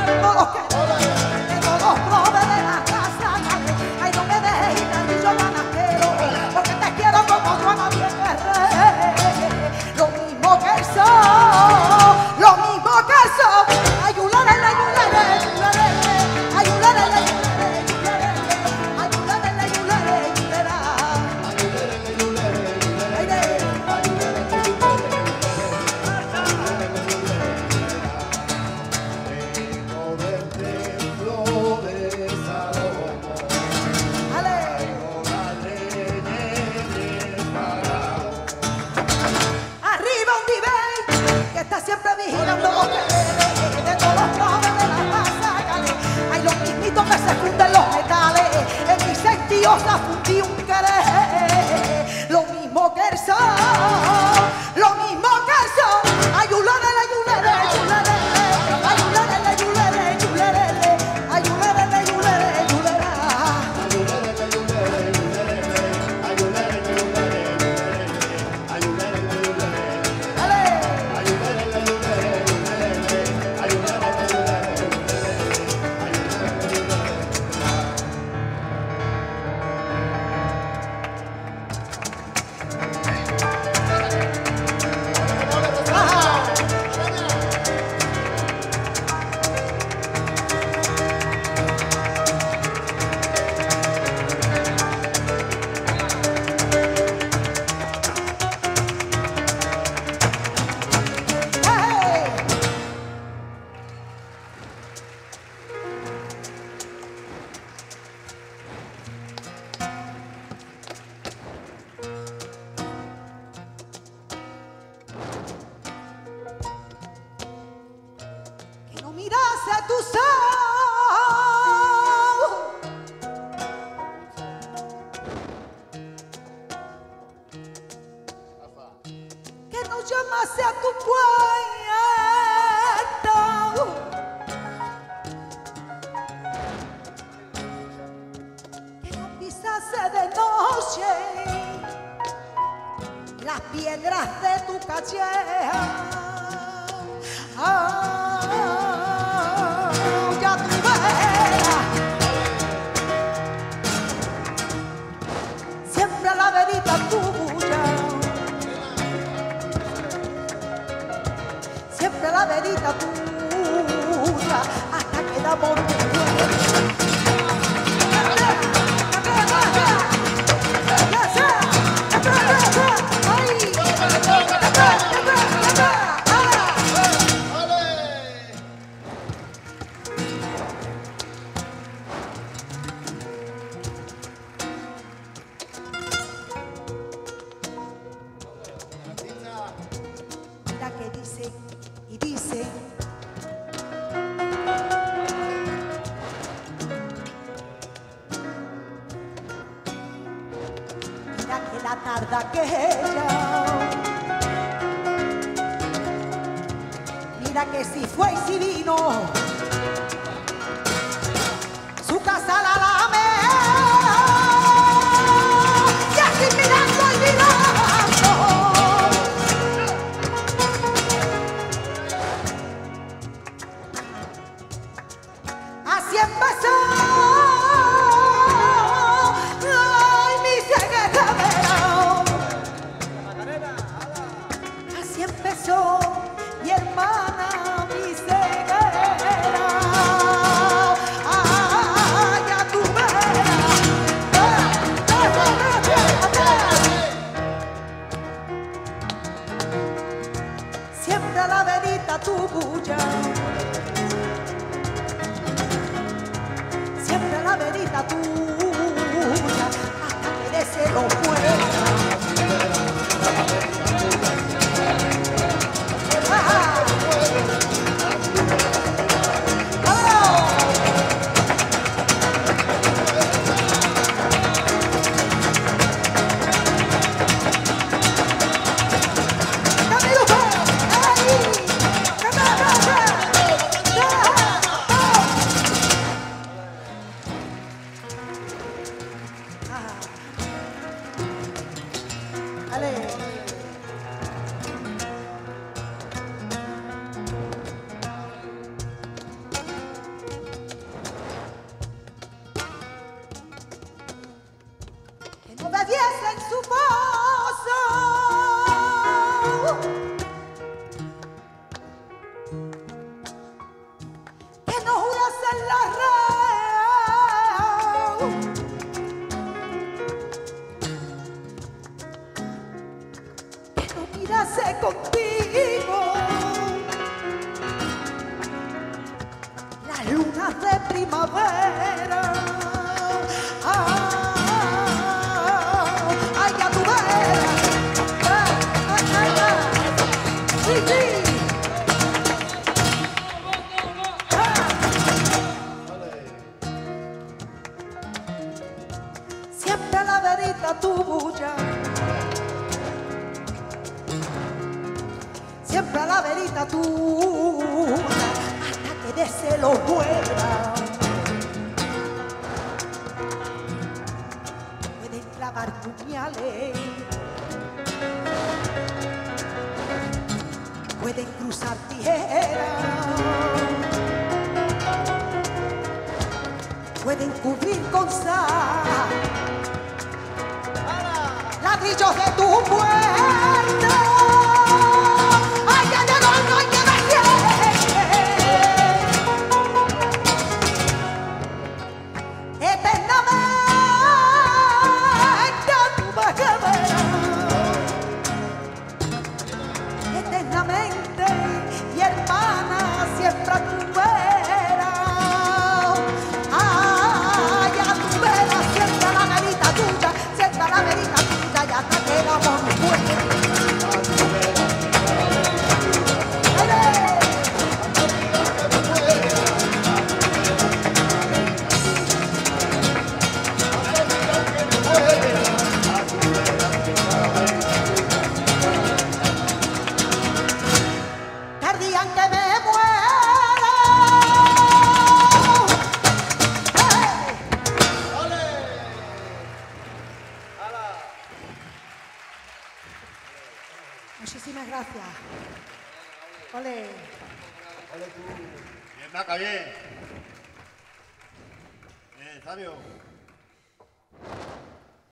Oh, okay. Dios las Que não te a tu Que não pisasse de noche las piedras de tu calle. que dice y dice. Mira que la tarda que ella. Mira que si fue y si vino. que pasa? Que no jurasen la red. que no mirase contigo las lunas de primavera. La verita tu bulla. siempre a la verita tú, hasta que de celo muera. Pueden clavar puñales, pueden cruzar tijeras, pueden cubrir con sal ladrillos de tu puerta. Muchísimas gracias. Ole. Bien, Maca, bien. Bien, Sabio.